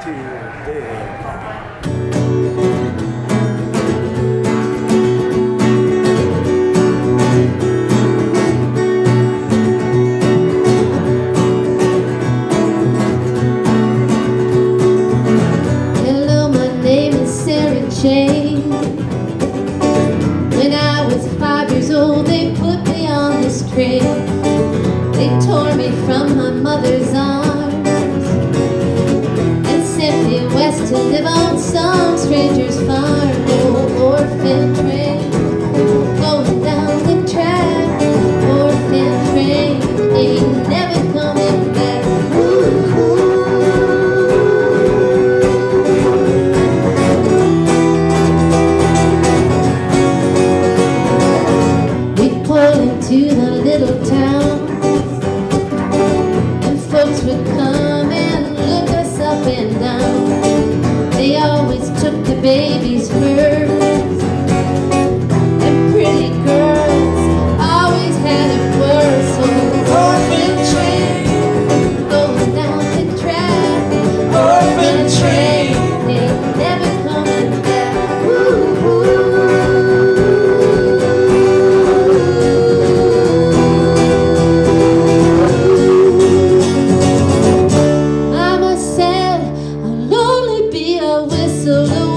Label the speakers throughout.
Speaker 1: When I was five years old, they put me on this train. They tore me from my mother's arms stranger's. Oh, orphan train, going down the track. Orphan train, ain't never coming back. We pull into the little town And folks would come the first And pretty girls always had it worse So orphan train goes down the track. Orphan train ain't never coming back. Ooh, Mama said I'll only be a whistle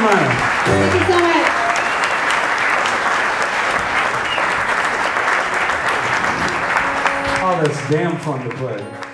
Speaker 2: Meyer.
Speaker 1: Thank you so much.
Speaker 2: Oh, that's damn fun to play.